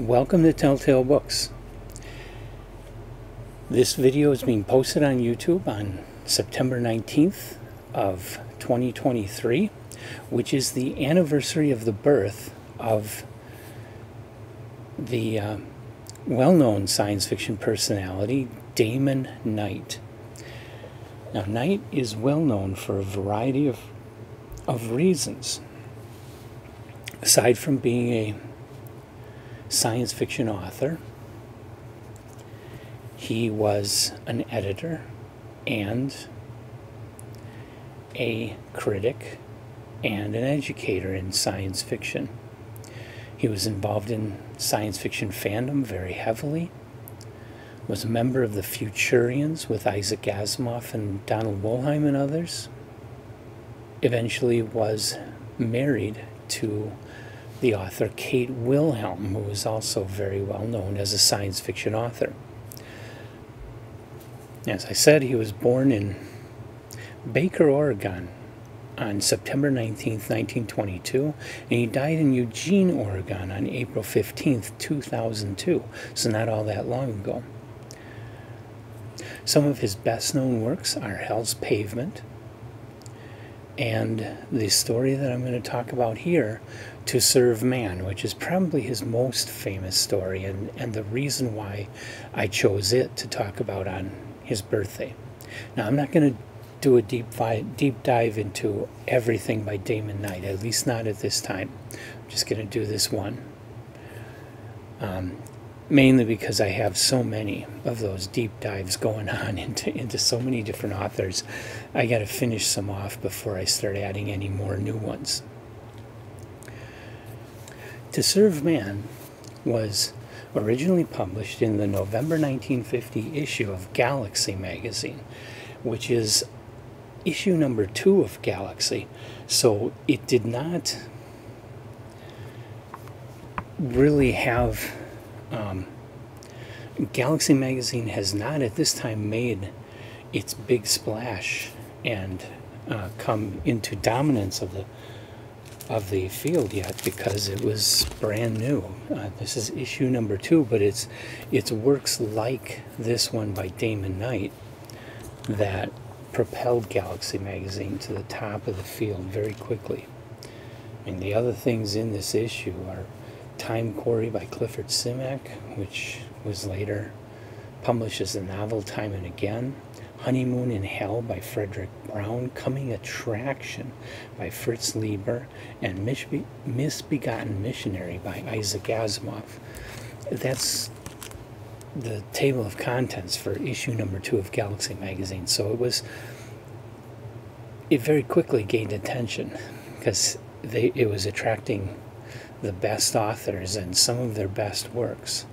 Welcome to Tell Tale Books. This video is being posted on YouTube on September 19th of 2023, which is the anniversary of the birth of the uh, well-known science fiction personality Damon Knight. Now, Knight is well known for a variety of, of reasons. Aside from being a science fiction author. He was an editor and a critic and an educator in science fiction. He was involved in science fiction fandom very heavily, was a member of the Futurians with Isaac Asimov and Donald Wollheim and others, eventually was married to the author Kate Wilhelm, who is also very well known as a science fiction author. As I said, he was born in Baker, Oregon on September 19, 1922, and he died in Eugene, Oregon on April 15, 2002, so not all that long ago. Some of his best known works are Hell's Pavement, and the story that I'm going to talk about here, To Serve Man, which is probably his most famous story and, and the reason why I chose it to talk about on his birthday. Now, I'm not going to do a deep, deep dive into everything by Damon Knight, at least not at this time. I'm just going to do this one. Um, mainly because I have so many of those deep dives going on into, into so many different authors. I got to finish some off before I start adding any more new ones. To Serve Man was originally published in the November 1950 issue of Galaxy magazine, which is issue number two of Galaxy. So it did not really have um, Galaxy Magazine has not at this time made its big splash and uh, come into dominance of the of the field yet because it was brand new. Uh, this is issue number two, but it's it's works like this one by Damon Knight that propelled Galaxy Magazine to the top of the field very quickly. I mean, the other things in this issue are Time Quarry by Clifford Simak, which was later published as a novel Time and Again. Honeymoon in Hell by Fredric Brown, Coming Attraction by Fritz Leiber, and Misbegotten Missionary by Isaac Asimov. That's the table of contents for issue number two of Galaxy Magazine. So it was, it very quickly gained attention because it was attracting the best authors and some of their best works.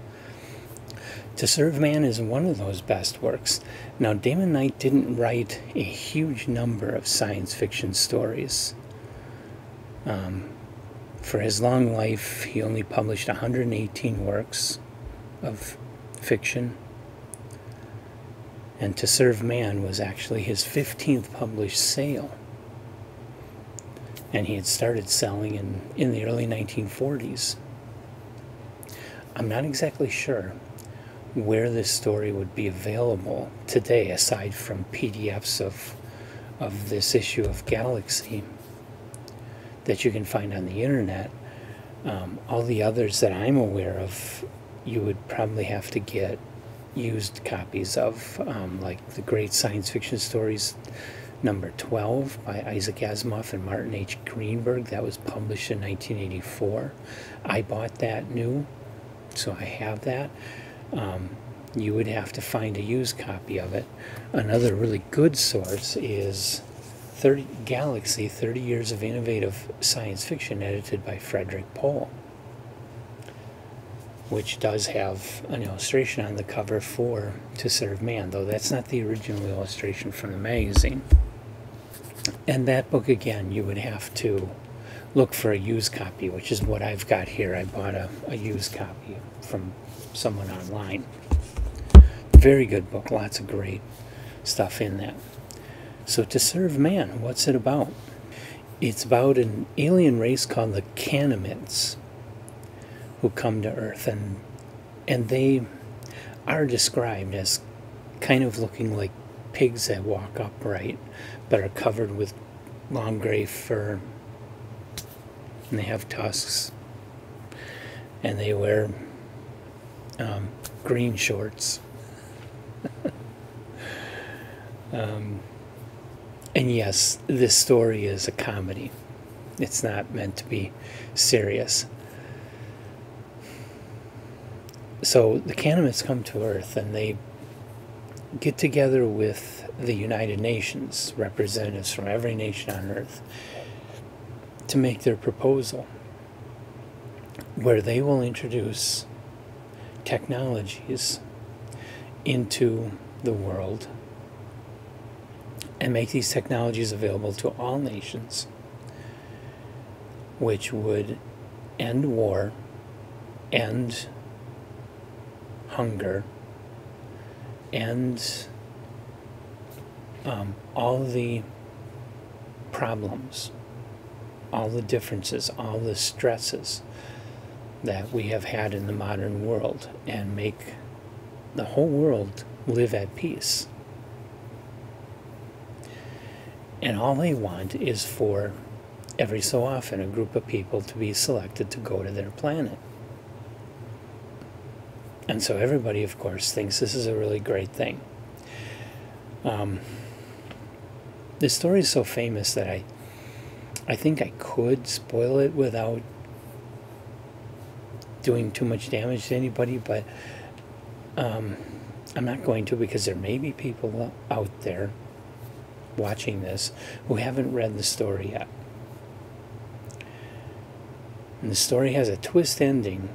To Serve Man is one of those best works. Now, Damon Knight didn't write a huge number of science fiction stories. Um, for his long life, he only published 118 works of fiction. And To Serve Man was actually his 15th published sale and he had started selling in, in the early 1940s. I'm not exactly sure where this story would be available today, aside from PDFs of, of this issue of Galaxy that you can find on the internet. Um, all the others that I'm aware of, you would probably have to get used copies of, um, like the great science fiction stories number 12 by Isaac Asimov and Martin H. Greenberg. That was published in 1984. I bought that new, so I have that. Um, you would have to find a used copy of it. Another really good source is 30 Galaxy 30 Years of Innovative Science Fiction, edited by Frederik Pohl, which does have an illustration on the cover for To Serve Man, though that's not the original illustration from the magazine. And that book, again, you would have to look for a used copy, which is what I've got here. I bought a, a used copy from someone online. Very good book, lots of great stuff in that. So, To Serve Man, what's it about? It's about an alien race called the Kanamits, who come to Earth, and and they are described as kind of looking like pigs that walk upright, but are covered with long gray fur, and they have tusks, and they wear um, green shorts. um, and yes, this story is a comedy. It's not meant to be serious. So the Kanamits come to Earth and they get together with the United Nations, representatives from every nation on Earth, to make their proposal where they will introduce technologies into the world and make these technologies available to all nations, which would end war, end hunger, end um, all the problems, all the differences, all the stresses that we have had in the modern world, and make the whole world live at peace. And all they want is for every so often a group of people to be selected to go to their planet. And so everybody, of course, thinks this is a really great thing. Um, this story is so famous that I, I think I could spoil it without doing too much damage to anybody, but um, I'm not going to because there may be people out there watching this who haven't read the story yet. And the story has a twist ending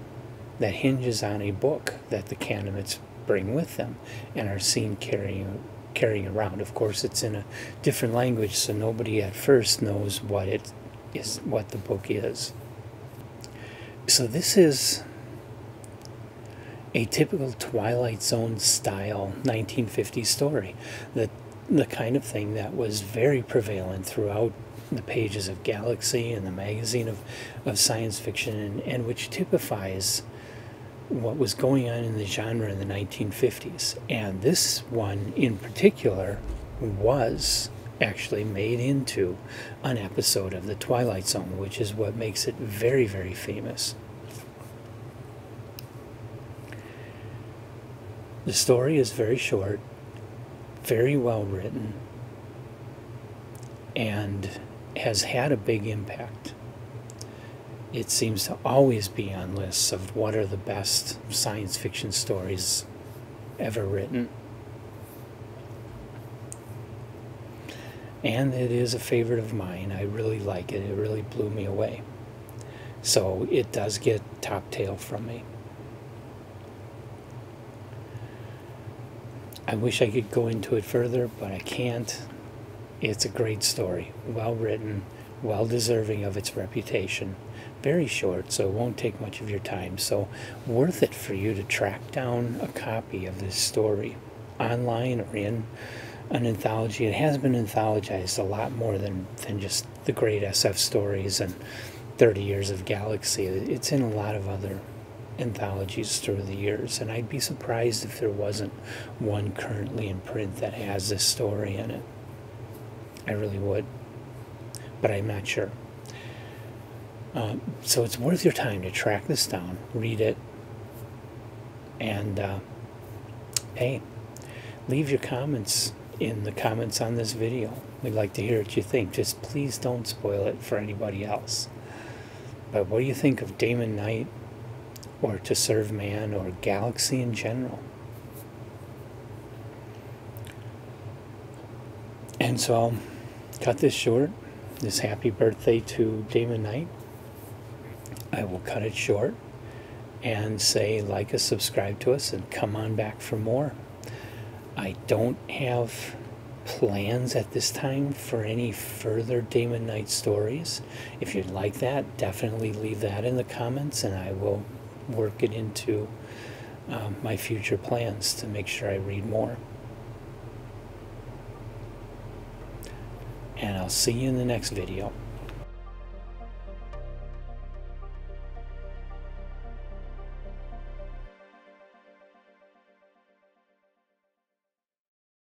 that hinges on a book that the Kanamits bring with them and are seen carrying carrying around. Of course, it's in a different language, so nobody at first knows what it is, what the book is. So this is a typical Twilight Zone style 1950s story. The the kind of thing that was very prevalent throughout the pages of Galaxy and the magazine of, of science fiction, and, and which typifies what was going on in the genre in the 1950s. And this one in particular was actually made into an episode of The Twilight Zone, which is what makes it very, very famous. The story is very short very well written and has had a big impact. It seems to always be on lists of what are the best science fiction stories ever written. And it is a favorite of mine. I really like it. It really blew me away. So it does get top tail from me. I wish I could go into it further, but I can't. It's a great story, well written, well deserving of its reputation. Very short, so it won't take much of your time. So, worth it for you to track down a copy of this story online or in an anthology. It has been anthologized a lot more than, than just the great SF stories and 30 Years of Galaxy. It's in a lot of other anthologies through the years, and I'd be surprised if there wasn't one currently in print that has this story in it. I really would, but I'm not sure. Um, so it's worth your time to track this down, read it, and uh, hey, leave your comments in the comments on this video. We'd like to hear what you think. Just please don't spoil it for anybody else. But what do you think of Damon Knight or to serve man or galaxy in general. And so I'll cut this short. This happy birthday to Damon Knight. I will cut it short and say like us, subscribe to us, and come on back for more. I don't have plans at this time for any further Damon Knight stories. If you'd like that, definitely leave that in the comments and I will work it into um, my future plans to make sure I read more. And I'll see you in the next video.